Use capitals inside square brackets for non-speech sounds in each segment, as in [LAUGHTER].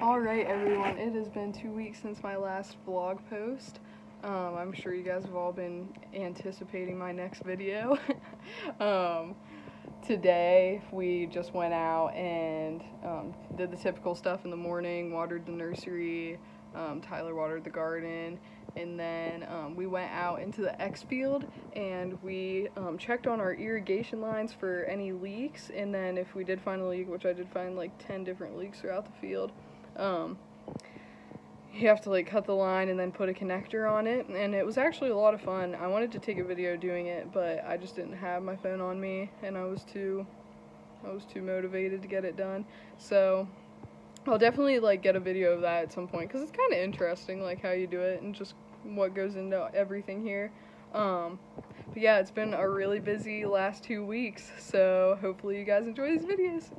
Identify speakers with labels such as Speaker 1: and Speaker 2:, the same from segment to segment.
Speaker 1: Alright everyone, it has been two weeks since my last vlog post. Um, I'm sure you guys have all been anticipating my next video. [LAUGHS] um, today we just went out and um, did the typical stuff in the morning, watered the nursery, um, Tyler watered the garden, and then um, we went out into the X field and we um, checked on our irrigation lines for any leaks and then if we did find a leak, which I did find like 10 different leaks throughout the field, um, you have to like cut the line and then put a connector on it and it was actually a lot of fun. I wanted to take a video doing it but I just didn't have my phone on me and I was too I was too motivated to get it done. So I'll definitely like get a video of that at some point because it's kind of interesting like how you do it and just what goes into everything here. Um, but yeah, it's been a really busy last two weeks, so hopefully you guys enjoy these videos.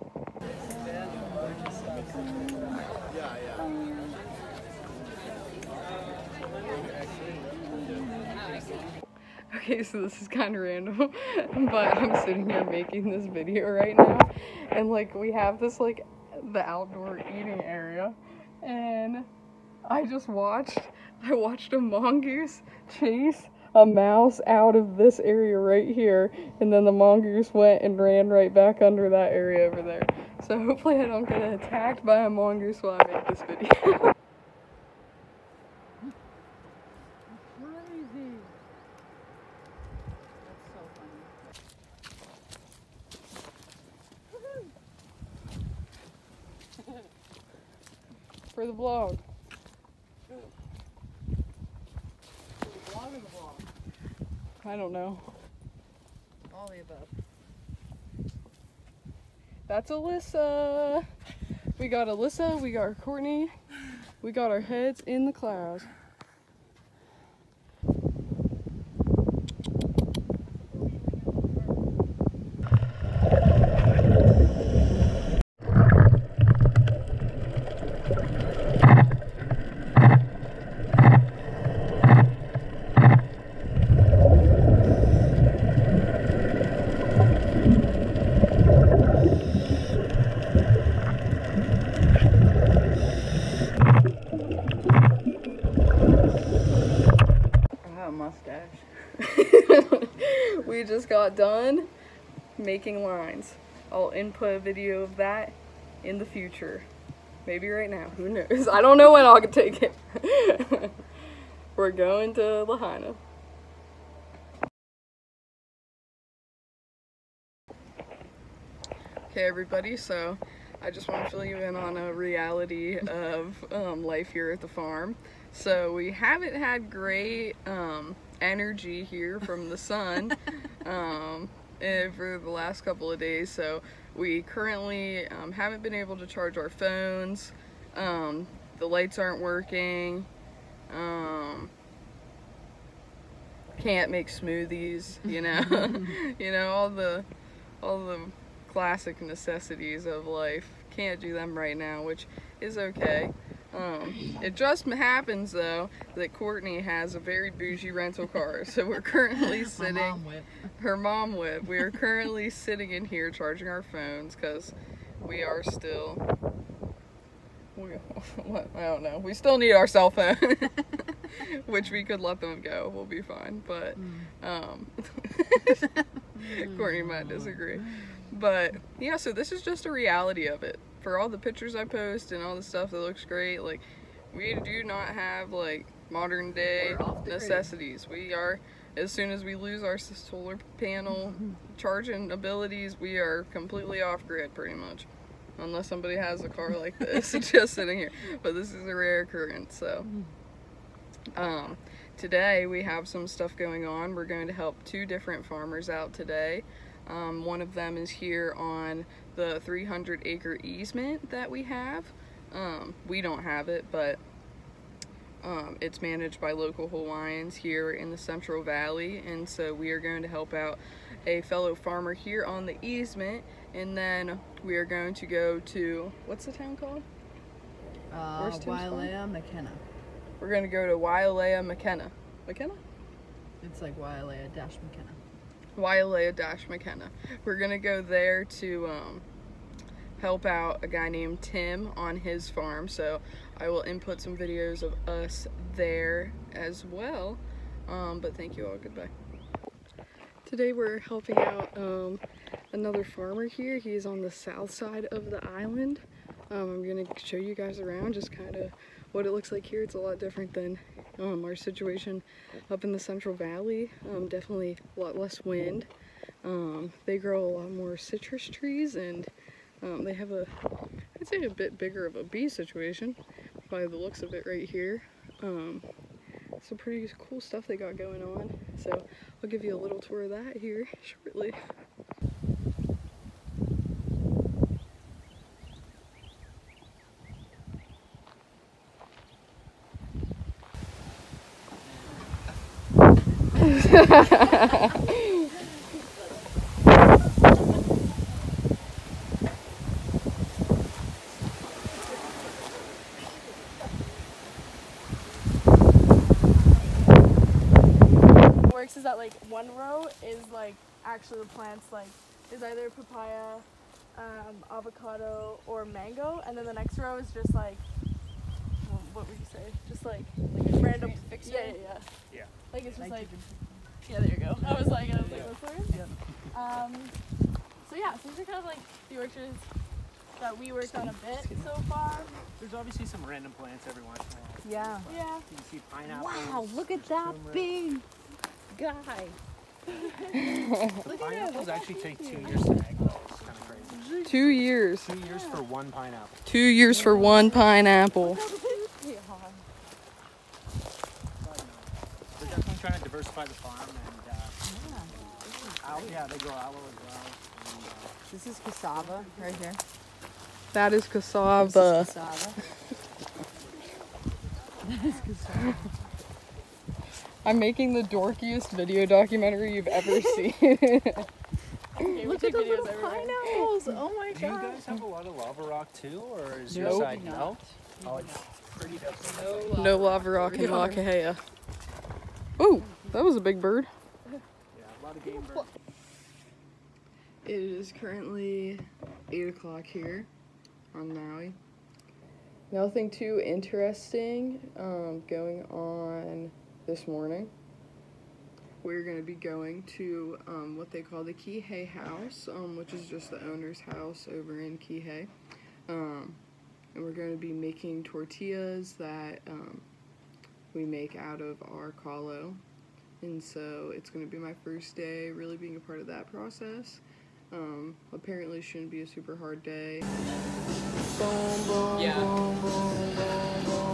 Speaker 1: Okay, so this is kind of random, [LAUGHS] but I'm sitting here making this video right now, and like we have this like the outdoor eating area, and I just watched, I watched a mongoose chase a mouse out of this area right here, and then the mongoose went and ran right back under that area over there. So hopefully I don't get attacked by a mongoose while I make this video.
Speaker 2: Crazy. [LAUGHS] That's so funny. [LAUGHS]
Speaker 1: For the vlog.
Speaker 2: Vlog the vlog?
Speaker 1: I don't know.
Speaker 2: All the above.
Speaker 1: That's Alyssa. We got Alyssa, we got Courtney, we got our heads in the clouds.
Speaker 2: I have a mustache.
Speaker 1: We just got done making lines. I'll input a video of that in the future. Maybe right now, who knows? [LAUGHS] I don't know when I'll take it. [LAUGHS] We're going to Lahaina. Okay, everybody, so I just want to fill you in on a reality of um, life here at the farm. So we haven't had great um, energy here from the sun [LAUGHS] um, eh, for the last couple of days. So we currently um, haven't been able to charge our phones. Um, the lights aren't working. Um, can't make smoothies, you know, [LAUGHS] [LAUGHS] you know all the all the classic necessities of life. Can't do them right now, which is okay. Um, it just happens though that Courtney has a very bougie rental car, [LAUGHS] so we're currently sitting.
Speaker 2: mom.
Speaker 1: Her mom whip. We are currently sitting in here charging our phones because we are still. We, [LAUGHS] what, I don't know. We still need our cell phone, [LAUGHS] which we could let them go. We'll be fine. But um, Courtney might disagree. But yeah, so this is just a reality of it. For all the pictures I post and all the stuff that looks great, like we do not have like modern day
Speaker 2: the grid.
Speaker 1: necessities. We are as soon as we lose our solar panel charging abilities, we are completely off grid pretty much. Unless somebody has a car like this [LAUGHS] just sitting here. But this is a rare occurrence, so um, today we have some stuff going on. We're going to help two different farmers out today. Um, one of them is here on the 300 acre easement that we have. Um, we don't have it, but um, it's managed by local Hawaiians here in the Central Valley, and so we are going to help out a fellow farmer here on the easement, and then we are going to go to what's the town called?
Speaker 2: Uh,
Speaker 1: Where's Tim's farm?
Speaker 2: Wailea Makena.
Speaker 1: We're going to go to Wailea Makena. Makena?
Speaker 2: It's like Wailea dash Makena.
Speaker 1: Wailea dash Makena. We're gonna go there to um, help out a guy named Tim on his farm. So I will input some videos of us there as well. Um, but thank you all. Goodbye. Today we're helping out um, another farmer here. He's on the south side of the island. Um, I'm gonna show you guys around just kind of what it looks like here. It's a lot different than um, our situation up in the Central Valley. Um, definitely a lot less wind. Um, they grow a lot more citrus trees and um, they have a, I'd say a bit bigger of a bee situation by the looks of it right here. Um, some pretty cool stuff they got going on. So I'll give you a little tour of that here [LAUGHS] shortly. [LAUGHS]
Speaker 3: works is that like one row is like actually the plants like is either papaya, um, avocado, or mango, and then the next row is just like what would you say? Just like like random
Speaker 2: fixer?
Speaker 3: Yeah, yeah, yeah.
Speaker 4: Yeah.
Speaker 3: Like it's just like yeah, there you go. I was like, I was like, what's the word? Um, so yeah, so these are kind of like the orchards that we worked on a bit so far.
Speaker 4: There's obviously some random plants every once in a while.
Speaker 2: Yeah.
Speaker 3: Yeah.
Speaker 4: You can see pineapples.
Speaker 2: Wow, look at that
Speaker 4: turmeric.
Speaker 2: big guy. [LAUGHS]
Speaker 4: The pineapples actually take two years to egg. It's kind of crazy.
Speaker 1: Two years.
Speaker 4: Two years for one pineapple.
Speaker 1: Two years for one pineapple.
Speaker 4: But no, they're trying to diversify the farm and uh, aloe, yeah, they grow aloe as well. And, uh,
Speaker 2: This is cassava right here.
Speaker 1: That is
Speaker 2: This
Speaker 1: cassava.
Speaker 2: is cassava. that is cassava.
Speaker 1: I'm making the dorkiest video documentary you've ever [LAUGHS] seen.
Speaker 3: Okay,
Speaker 2: Look at the little pineapples. Oh my god!
Speaker 4: do you guys have a lot of lava rock too, or is your
Speaker 1: Nope.
Speaker 4: side no? Oh, it's pretty different.
Speaker 1: no lava rock in [LAUGHS] Wakahea. Oh, that was a big bird.
Speaker 4: Yeah, a lot of game birds.
Speaker 1: It is currently 8 o'clock here on Maui. Nothing too interesting um, going on this morning. We're going to be going to um, what they call the Kihei House, um, which is just the owner's house over in Kihei. Um, and we're going to be making tortillas that um, we make out of our kalo. And so it's going to be my first day really being a part of that process. Um, apparently shouldn't be a super hard day. Boom, boom,
Speaker 2: Yeah.
Speaker 1: boom.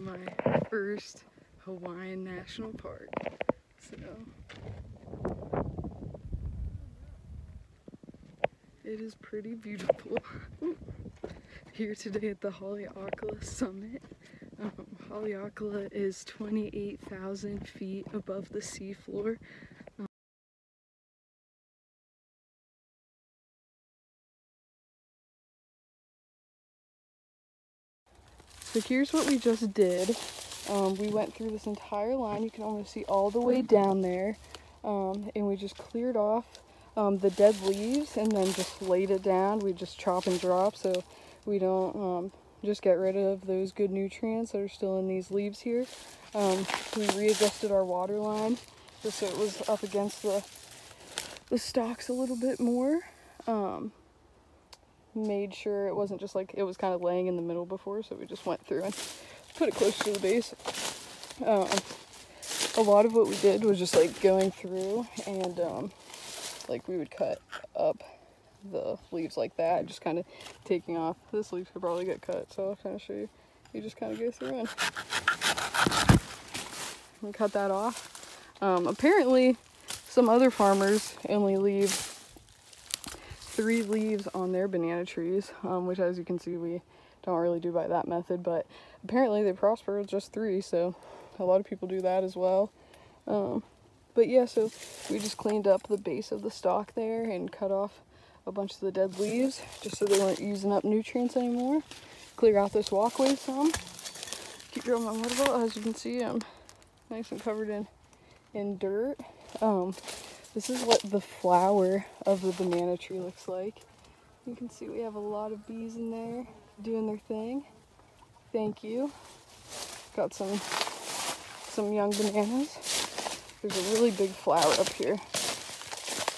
Speaker 1: My first Hawaiian National Park. So it is pretty beautiful. [LAUGHS] Here today at the Haleakala Summit. Um, Haleakala is 28,000 feet above the seafloor. So here's what we just did. Um, we went through this entire line. You can almost see all the way down there. Um, and we just cleared off um, the dead leaves and then just laid it down. We just chop and drop so we don't um, just get rid of those good nutrients that are still in these leaves here. Um, we readjusted our water line just so it was up against the, the stalks a little bit more. Made sure it wasn't just like it was kind of laying in the middle before, so we just went through and put it close to the base. Um, a lot of what we did was just like going through and um, like we would cut up the leaves like that, just kind of taking off. This leaf could probably get cut, so I'll kind of show you. You just kind of go through and, and cut that off. Um, apparently, some other farmers only leave three leaves on their banana trees, um, which as you can see we don't really do by that method, but apparently they prosper with just three, so a lot of people do that as well. Um, but yeah, so we just cleaned up the base of the stalk there and cut off a bunch of the dead leaves just so they weren't using up nutrients anymore. Clear out this walkway some. Keep drawing my water bottle. As you can see, I'm nice and covered in in dirt. Um, this is what the flower of the banana tree looks like. You can see we have a lot of bees in there doing their thing. Thank you. Got some some young bananas. There's a really big flower up here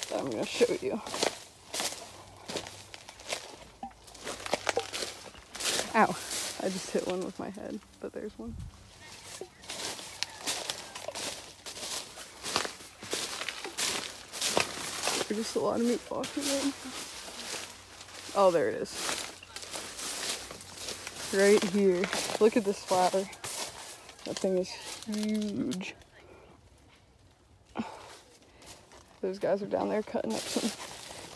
Speaker 1: that I'm gonna show you. Ow, I just hit one with my head, but there's one. There's just a lot of meat walking in. Oh, there it is. Right here. Look at this flower. That thing is huge. Those guys are down there cutting up some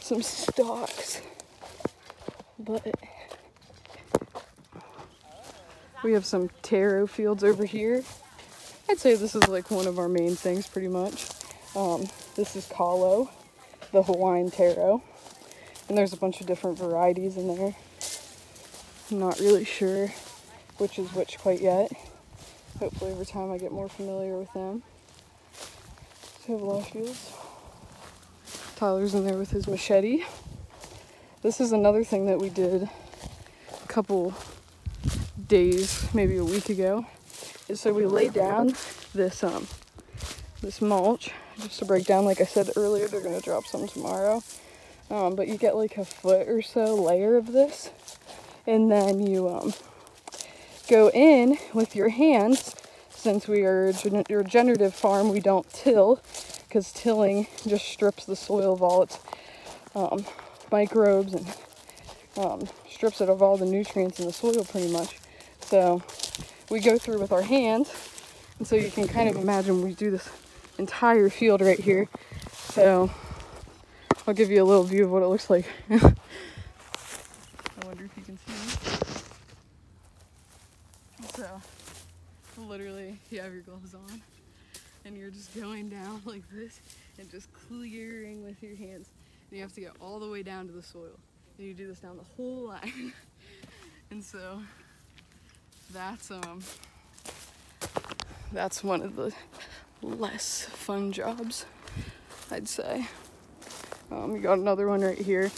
Speaker 1: some stalks. But we have some taro fields over here. I'd say this is like one of our main things pretty much. Um, this is Kalo, the Hawaiian taro. And there's a bunch of different varieties in there. I'm not really sure which is which quite yet. Hopefully over time I get more familiar with them. So have of fields. Tyler's in there with his machete. This is another thing that we did a couple days, maybe a week ago. So we laid down this um this mulch just to break down. Like I said earlier, they're gonna drop some tomorrow. Um, but you get like a foot or so layer of this, and then you um go in with your hands. Since we are a regenerative farm, we don't till because tilling just strips the soil of all its um, microbes and um, strips it of all the nutrients in the soil pretty much. So we go through with our hands, and so you can kind of imagine we do this entire field right here. So I'll give you a little view of what it looks like. [LAUGHS] I wonder if you can see. So literally, you have your gloves on and you're just going down [LAUGHS] like this and just clearing with your hands. And you have to get all the way down to the soil. And you do this down the whole line. [LAUGHS] and so that's um that's one of the less fun jobs, I'd say. Um, got another one right here.